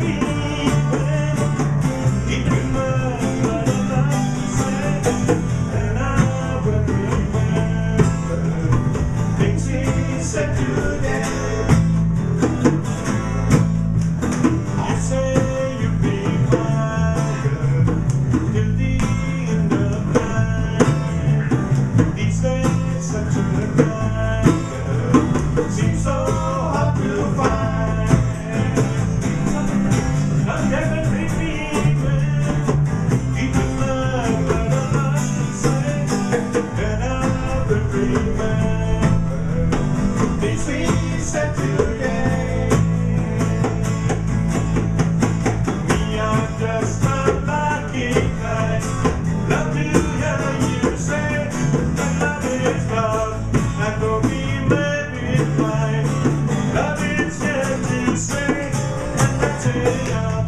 Thank you. please, today. We are just. Love to hear you say that love is love, and we may be blind, love is to and.